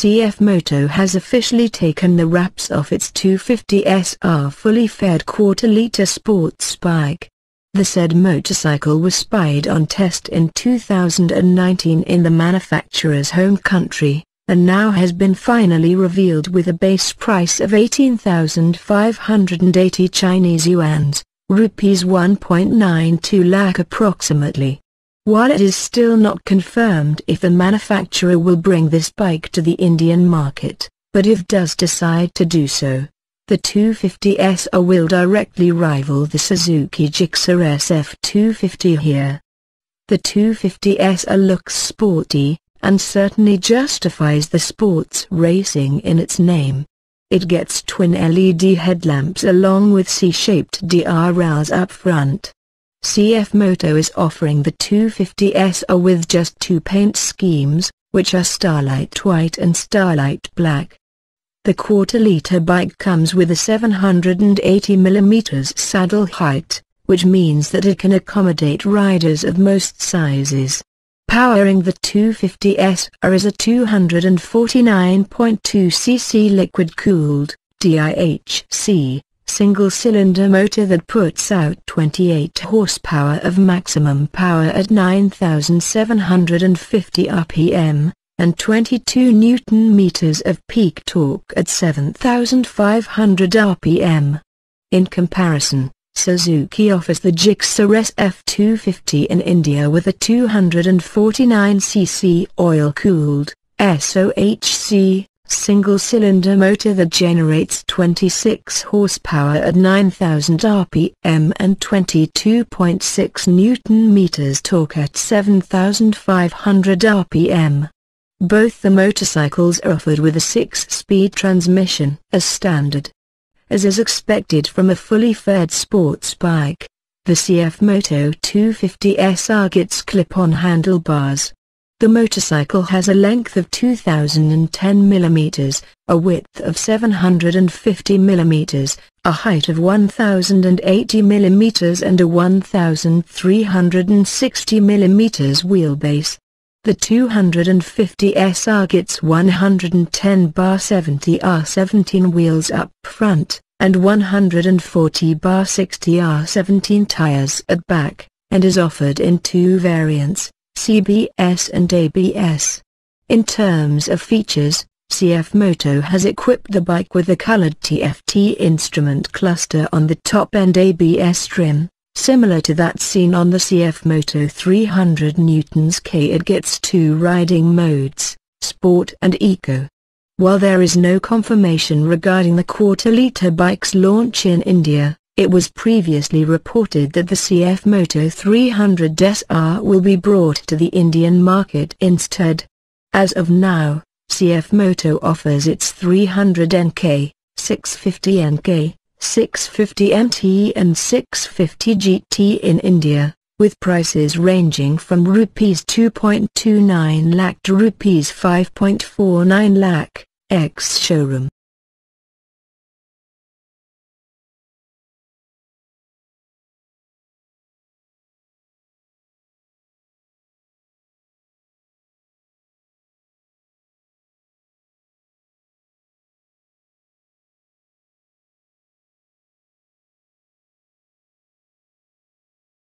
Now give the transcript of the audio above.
CF Moto has officially taken the wraps off its 250SR fully faired quarter-liter sports bike. The said motorcycle was spied on test in 2019 in the manufacturer's home country, and now has been finally revealed with a base price of 18,580 Chinese yuans, rupees 1.92 lakh approximately. While it is still not confirmed if the manufacturer will bring this bike to the Indian market, but if does decide to do so, the 250SR will directly rival the Suzuki Gixxer SF250 here. The 250SR looks sporty, and certainly justifies the sports racing in its name. It gets twin LED headlamps along with C-shaped DRLs up front. CF Moto is offering the 250SR with just two paint schemes, which are Starlight White and Starlight Black. The quarter-liter bike comes with a 780mm saddle height, which means that it can accommodate riders of most sizes. Powering the 250SR is a 249.2cc liquid-cooled, DOHC, single-cylinder motor that puts out 28 horsepower of maximum power at 9,750 rpm, and 22 newton-meters of peak torque at 7,500 rpm. In comparison, Suzuki offers the Gixxer SF250 in India with a 249cc oil-cooled, SOHC, single-cylinder motor that generates 26 horsepower at 9000 rpm and 22.6 newton-meters torque at 7500 rpm. Both the motorcycles are offered with a 6-speed transmission as standard. As is expected from a fully faired sports bike, the CF Moto 250SR gets clip-on handlebars. The motorcycle has a length of 2010 mm, a width of 750 mm, a height of 1080 mm and a 1360 mm wheelbase. The 250 SR gets 110 bar 70 R17 wheels up front, and 140 bar 60 R17 tires at back, and is offered in two variants, CBS and ABS. In terms of features, CF Moto has equipped the bike with a colored TFT instrument cluster on the top and ABS trim, Similar to that seen on the CF Moto 300 Newtons K it gets two riding modes, Sport and Eco. While there is no confirmation regarding the quarter-liter bike's launch in India, it was previously reported that the CF Moto 300 SR will be brought to the Indian market instead. As of now, CF Moto offers its 300 NK, 650 NK, 650 MT and 650 GT in India, with prices ranging from rupees 2.29 lakh to rupees 5.49 lakh, ex-showroom.